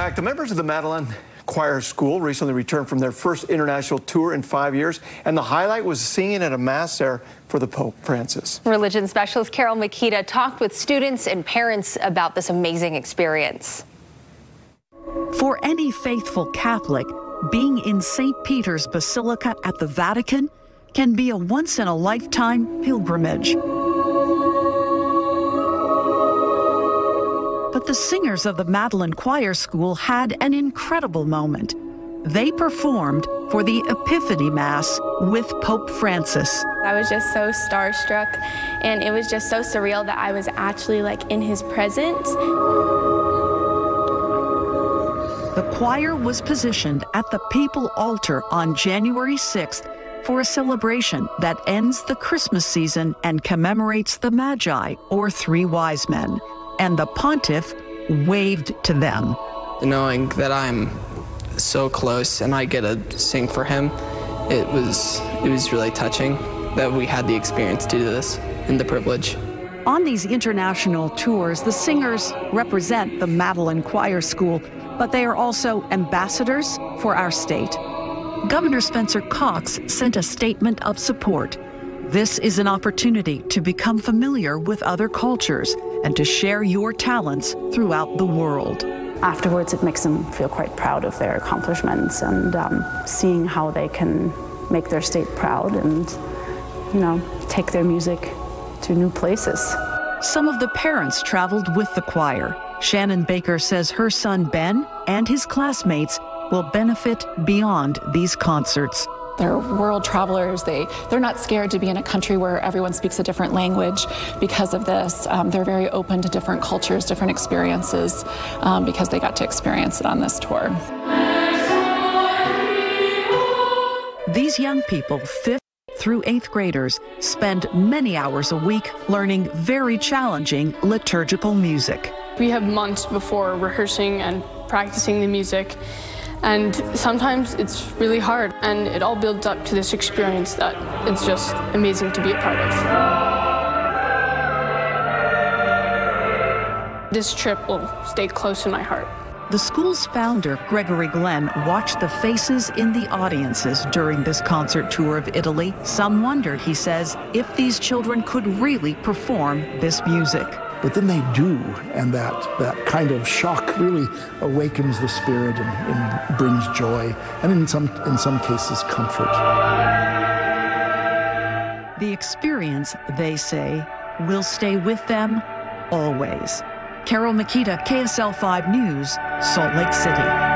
back. The members of the Madeleine Choir School recently returned from their first international tour in five years, and the highlight was singing at a mass there for the Pope Francis. Religion specialist Carole Mikita talked with students and parents about this amazing experience. For any faithful Catholic, being in St. Peter's Basilica at the Vatican can be a once in a lifetime pilgrimage. But the singers of the Madeleine Choir School had an incredible moment. They performed for the Epiphany Mass with Pope Francis. I was just so starstruck, and it was just so surreal that I was actually like in his presence. The choir was positioned at the papal altar on January 6th for a celebration that ends the Christmas season and commemorates the Magi, or three wise men and the pontiff waved to them. Knowing that I'm so close and I get to sing for him, it was it was really touching that we had the experience to do this and the privilege. On these international tours, the singers represent the Madeleine Choir School, but they are also ambassadors for our state. Governor Spencer Cox sent a statement of support. This is an opportunity to become familiar with other cultures and to share your talents throughout the world. Afterwards, it makes them feel quite proud of their accomplishments and um, seeing how they can make their state proud and, you know, take their music to new places. Some of the parents traveled with the choir. Shannon Baker says her son Ben and his classmates will benefit beyond these concerts. They're world travelers. They, they're not scared to be in a country where everyone speaks a different language because of this. Um, they're very open to different cultures, different experiences, um, because they got to experience it on this tour. These young people, fifth through eighth graders, spend many hours a week learning very challenging liturgical music. We have months before rehearsing and practicing the music. And sometimes it's really hard, and it all builds up to this experience that it's just amazing to be a part of. This trip will stay close in my heart. The school's founder, Gregory Glenn, watched the faces in the audiences during this concert tour of Italy. Some wondered, he says, if these children could really perform this music but then they do, and that, that kind of shock really awakens the spirit and, and brings joy, and in some, in some cases, comfort. The experience, they say, will stay with them always. Carole Mikita, KSL 5 News, Salt Lake City.